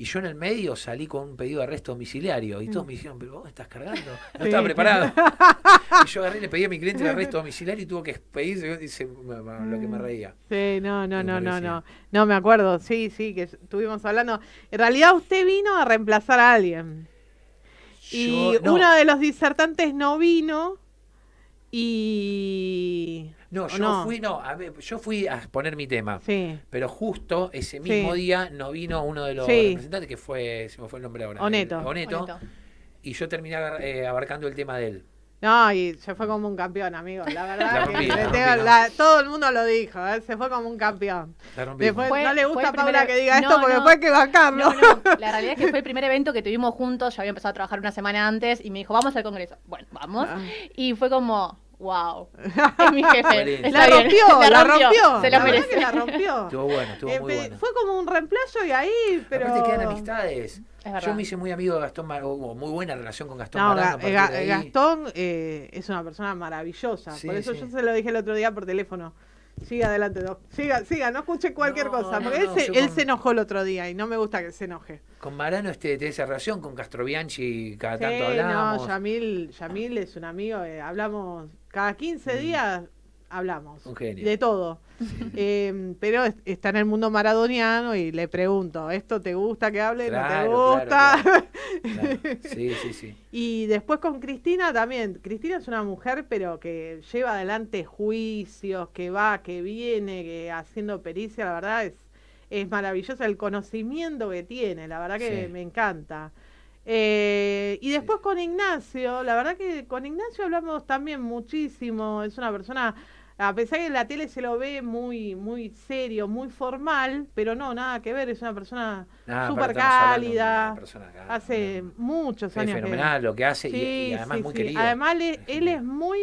y yo en el medio salí con un pedido de arresto domiciliario. Y todos me dijeron, pero vos estás cargando. No estaba preparado. y yo agarré y le pedí a mi cliente el arresto domiciliario y tuvo que pedirse dice, lo que me reía. Sí, no, no, no, no, no. No me acuerdo. Sí, sí, que estuvimos hablando. En realidad usted vino a reemplazar a alguien. Y uno de los disertantes no vino y... No, yo fui, no, a ver, yo fui a exponer mi tema. Sí. Pero justo ese mismo día no vino uno de los representantes que fue, se me fue el nombre ahora. Oneto. Oneto, Y yo terminé eh, abarcando el tema de él. No, y se fue como un campeón, amigo. La verdad que todo el mundo lo dijo, ¿eh? se fue como un campeón. Después, no le gusta a Paula que diga esto porque después que bajarlo. No, la realidad es que fue el primer evento que tuvimos juntos. Yo había empezado a trabajar una semana antes y me dijo, vamos al congreso. Bueno, vamos. Ah. Y fue como, wow. Es mi jefe. la, rompió, la, rompió, Se la, merece. la rompió. Estuvo bueno, estuvo muy bueno. Fue como un reemplazo y ahí, pero. Aparte quedan amistades Yo me hice muy amigo de Gastón, o muy buena relación con Gastón no, Gastón eh, es una persona maravillosa. por eso yo se lo dije el otro día por teléfono. Siga adelante, Siga, siga, no escuche cualquier cosa. Porque él, se, enojó el otro día y no me gusta que se enoje. Con Marano este, tiene esa relación, con Castrobianchi cada tanto hablamos. No, Yamil, Yamil es un amigo, eh, hablamos cada 15 mm. días hablamos. De todo. Em, pero está en el mundo maradoniano y le pregunto, ¿esto te gusta que hable? ¿No te gusta? sí, sí, sí. Y después con Cristina también. Cristina es una mujer, pero que lleva adelante juicios, que va, que viene, que haciendo pericia, la verdad es, es maravilloso el conocimiento que tiene, la verdad que me encanta. Eh, y después con Ignacio, la verdad que con Ignacio hablamos también muchísimo, es una persona a pesar que en la tele se lo ve muy, muy serio, muy formal, pero no, nada que ver, es una persona súper cálida. hace muchos años. Es fenomenal lo que hace y, además muy querido. Además, él, es muy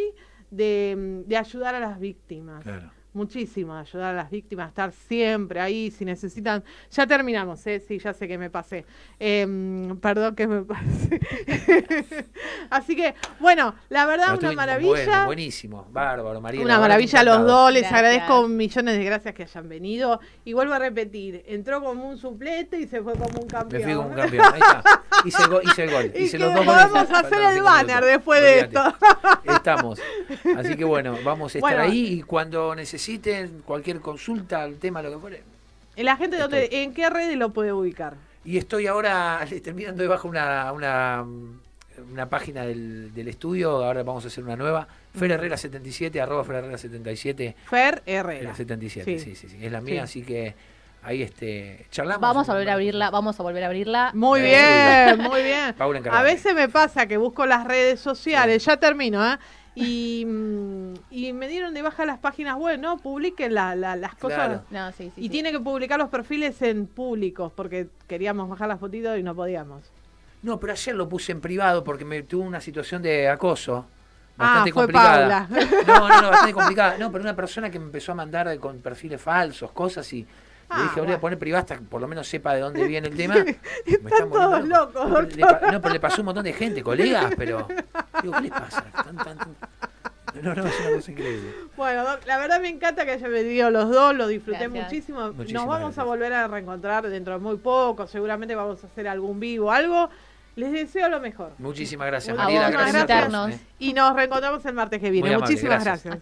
de, de ayudar a las víctimas. Claro muchísimo ayudar a las víctimas, a estar siempre ahí, si necesitan. Ya terminamos, ¿eh? Sí, ya sé que me pasé. Em, perdón que me pasé. Así que, bueno, la verdad, una maravilla. buenísimo, bárbaro, María. Una maravilla a los dos, les agradezco millones de gracias que hayan venido. Y vuelvo a repetir, entró como un suplete y se fue como un campeón. Me fui como un campeón, ahí está. Hice, el, hice el gol. Hice los dos podemos hacer el banner después de esto. Estamos. Así que bueno, vamos a estar ahí y cuando necesiten necesiten cualquier consulta, al tema, lo que fuere. ¿La gente dónde, en qué redes lo puede ubicar? Y estoy ahora terminando debajo una, una, una página del, del, estudio, ahora vamos a hacer una nueva. Fer Herrera 77, arroba Fer Herrera 77. Fer Herrera. 77, sí, sí, sí, es la mía, así que ahí este charlamos. Vamos a volver a abrirla, vamos a volver a abrirla. Muy bien, muy bien. a veces me pasa que busco las redes sociales, ya termino, ¿eh? Y, mm, y, me dieron de baja las páginas web, ¿no? Publiquen las cosas. y tiene que publicar los perfiles en públicos, porque queríamos bajar las fotitos y no podíamos. No, pero ayer lo puse en privado porque me tuvo una situación de acoso. Bastante ah, fue complicada. No, no, no, bastante complicada. No, pero una persona que me empezó a mandar con perfiles falsos, cosas y le dije, voy a poner privada hasta que por lo menos sepa de dónde viene el tema. Están todos locos. no, pero le pasó un montón de gente, colegas, pero. Digo, ¿qué les pasa? No, no, es una cosa increíble. Bueno, la verdad me encanta que hayan venido los dos, lo disfruté muchísimo. Nos vamos a volver a reencontrar dentro de muy poco, seguramente vamos a hacer algún vivo, algo. Les deseo lo mejor. Muchísimas gracias, María. Gracias. Y nos reencontramos el martes que viene. Muchísimas gracias.